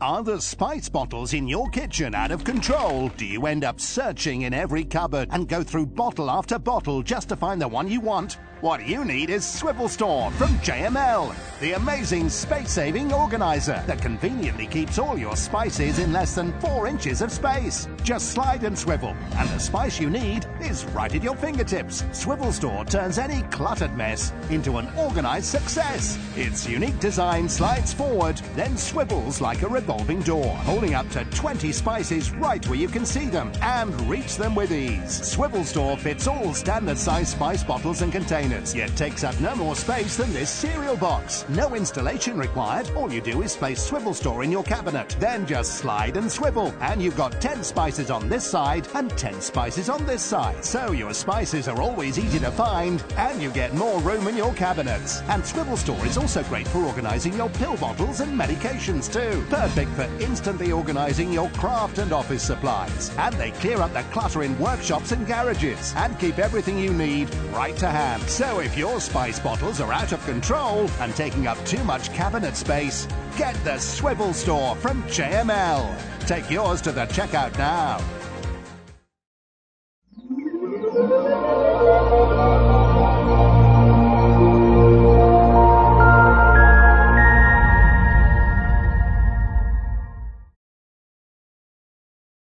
Are the spice bottles in your kitchen out of control? Do you end up searching in every cupboard and go through bottle after bottle just to find the one you want? What you need is Swivel Store from JML, the amazing space-saving organizer that conveniently keeps all your spices in less than four inches of space. Just slide and swivel, and the spice you need is right at your fingertips. Swivel Store turns any cluttered mess into an organized success. Its unique design slides forward, then swivels like a revolving door, holding up to 20 spices right where you can see them and reach them with ease. Swivel Store fits all standard size spice bottles and containers yet takes up no more space than this cereal box. No installation required. All you do is place Swivel Store in your cabinet. Then just slide and swivel. And you've got 10 spices on this side and 10 spices on this side. So your spices are always easy to find and you get more room in your cabinets. And Swivel Store is also great for organizing your pill bottles and medications too. Perfect for instantly organizing your craft and office supplies. And they clear up the clutter in workshops and garages and keep everything you need right to hand. So if your spice bottles are out of control and taking up too much cabinet space, get the Swivel Store from JML. Take yours to the checkout now.